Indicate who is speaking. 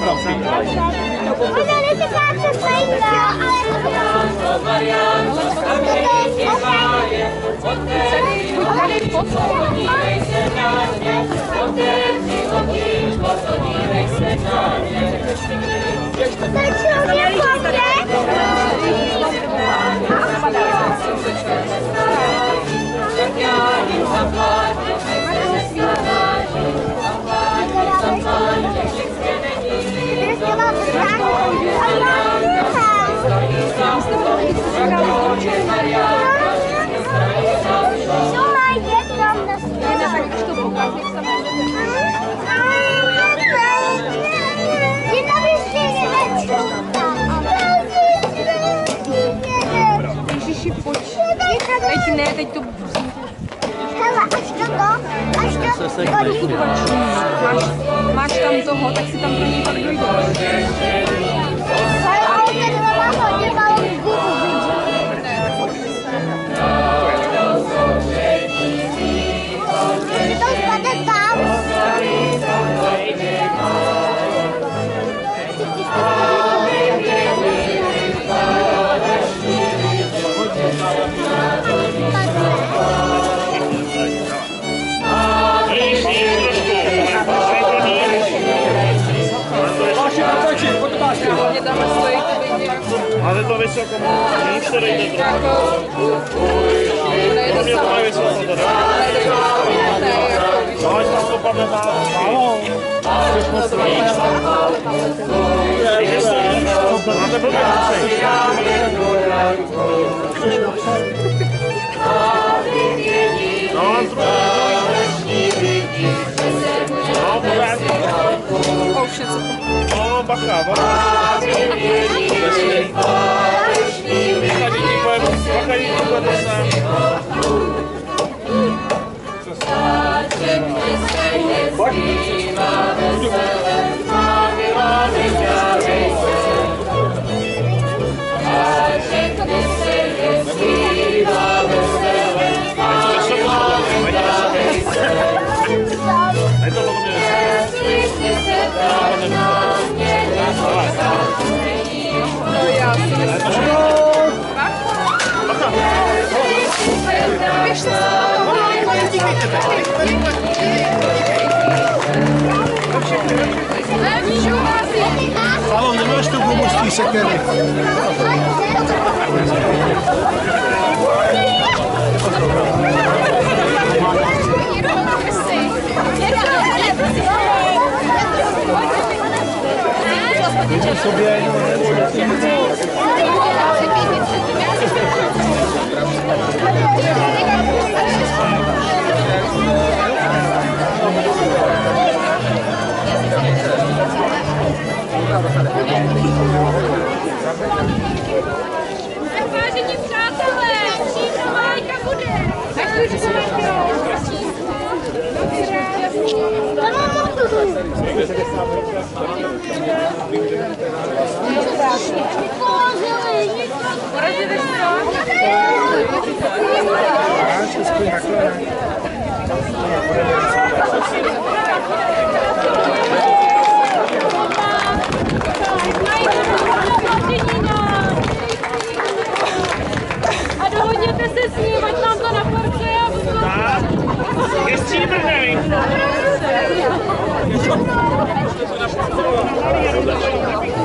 Speaker 1: Ona neříká, co stejná,
Speaker 2: Ježiši, ne, teď to
Speaker 1: Hele, až do to, až do to,
Speaker 2: máš, máš tam toho, tak si tam pro něj pak dojde. Stojí to být nějak
Speaker 3: Máte to vysoko, níž to dejte trochu.
Speaker 2: jako... Ne,
Speaker 3: To mě to mají vysoko teda.
Speaker 2: ne, jako víš,
Speaker 3: No, ať tam to padne málo. Málo. Když to níž, máte blbě to potom No
Speaker 2: ¿A dónde
Speaker 3: no estuvo como si se quiere? Porazili jste ho? Já se spíš
Speaker 2: takhle. Já budu A dohodněte se
Speaker 4: s ním, ať
Speaker 1: nám to naporce a... Tak, je
Speaker 2: stříbrnej.
Speaker 1: Thank you.